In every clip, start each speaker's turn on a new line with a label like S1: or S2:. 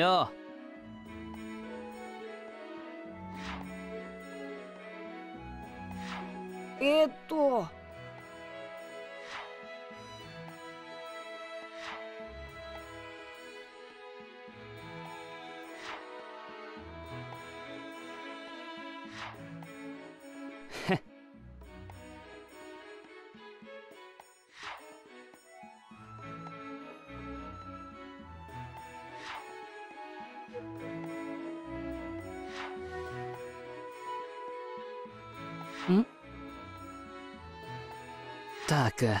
S1: よ。
S2: うえー、っと。
S1: っ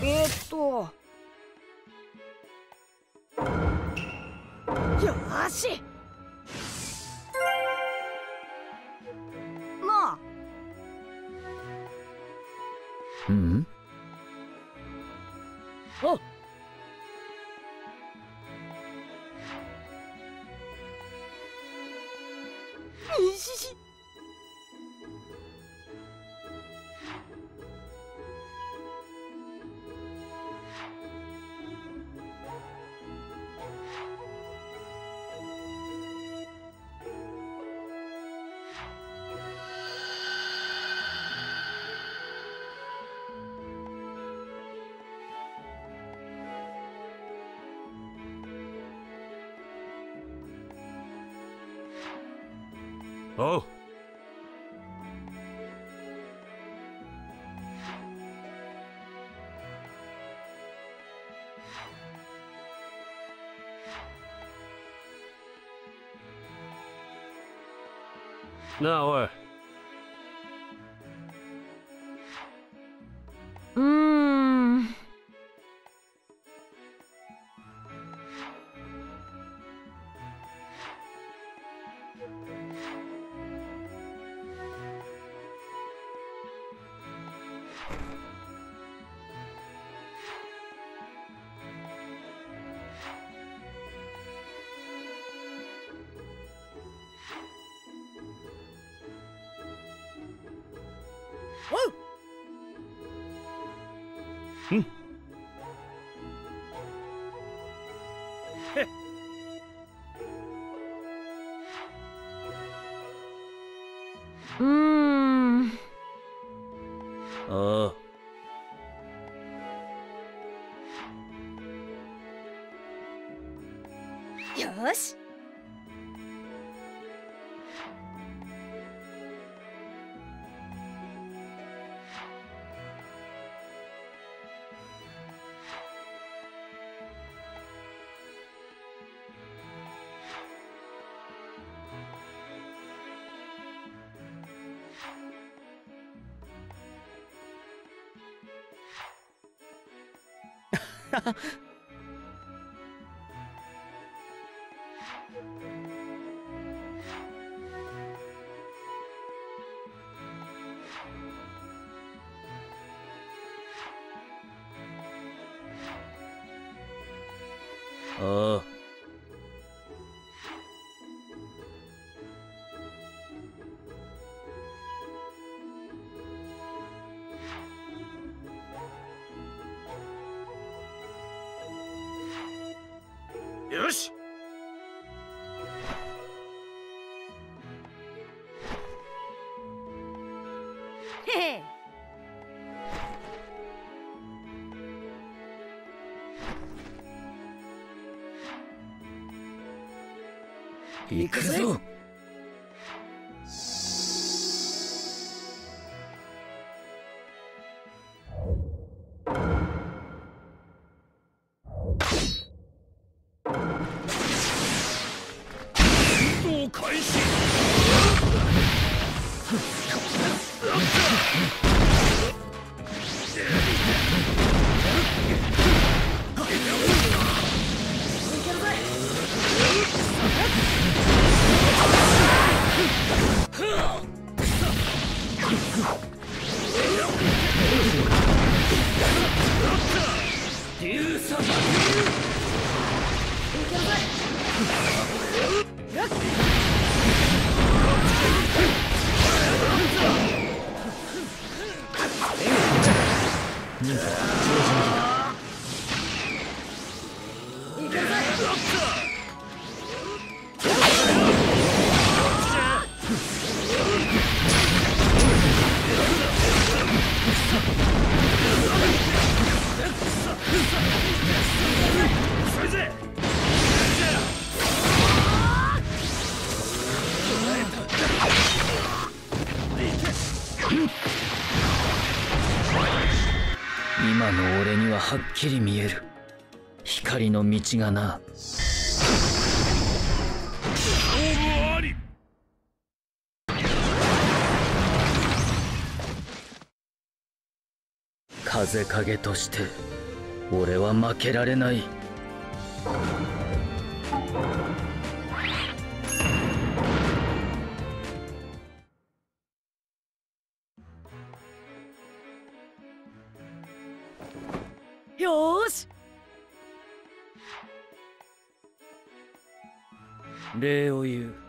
S2: えー、っと。よーし。なあ。
S1: うん？
S2: あ。いしし
S3: おうなう あ
S2: へ
S1: 行くぞ。
S3: 開始。
S1: 竜の俺にははっきり見える。光の道がな。風影として俺は負けられない礼を言う。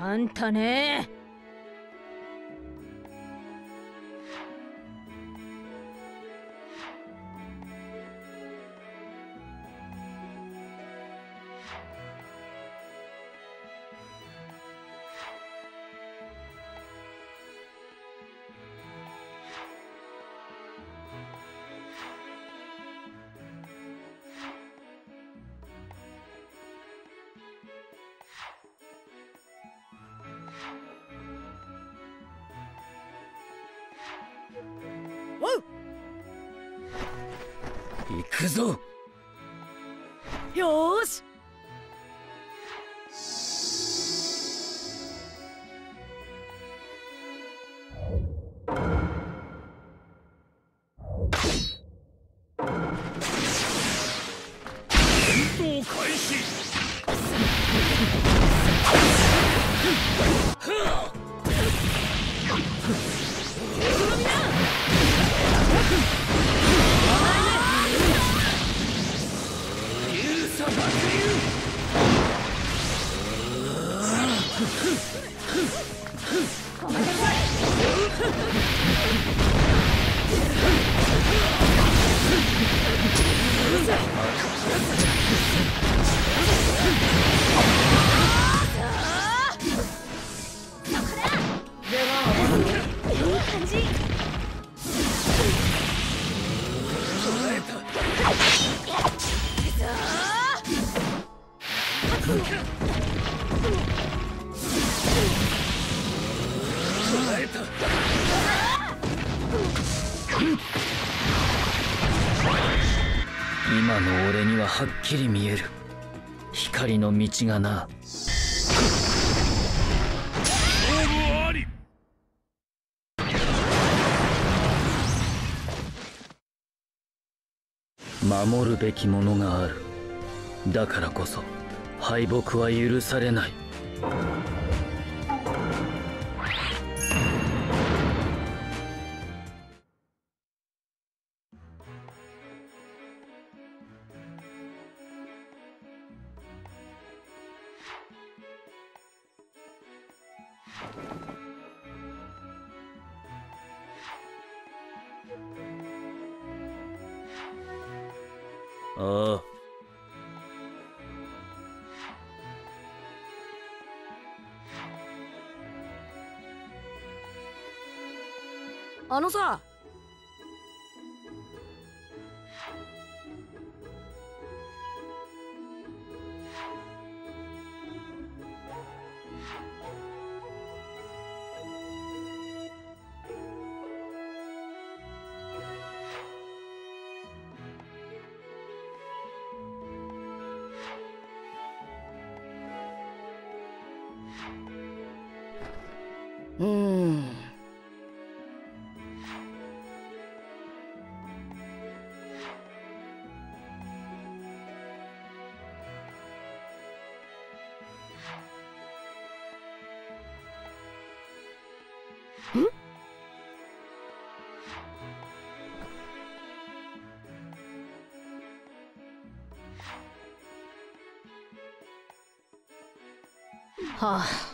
S2: あんたね。
S1: 行くぞ。
S2: よーし。
S1: 今の俺にははっきり見える。光の道がな。守るべきものがある。だからこそ敗北は許されないああ
S2: あのさうんは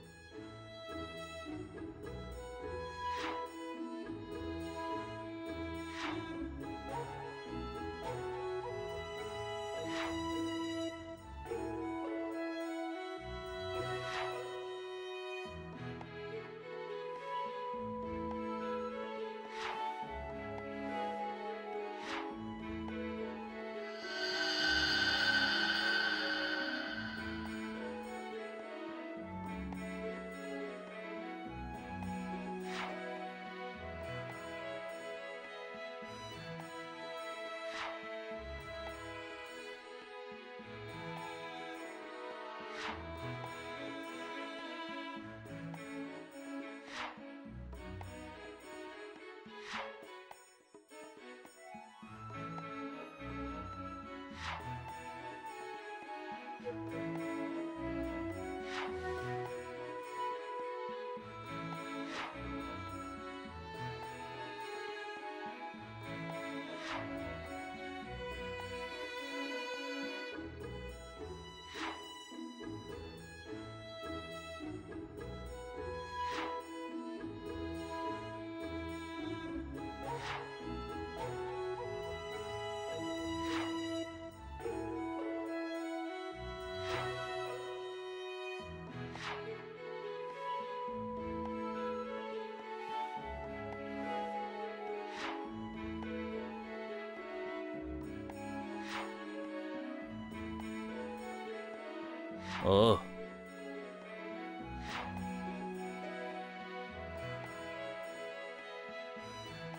S2: あ
S1: お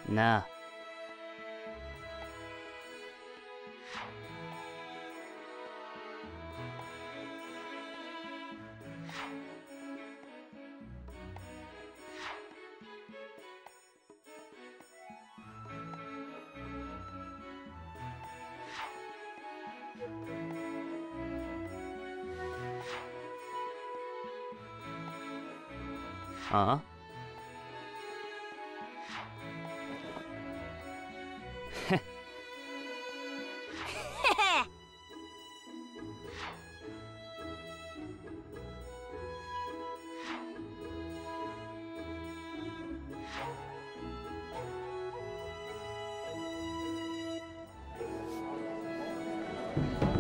S1: う。
S4: なあ。あ
S2: あ。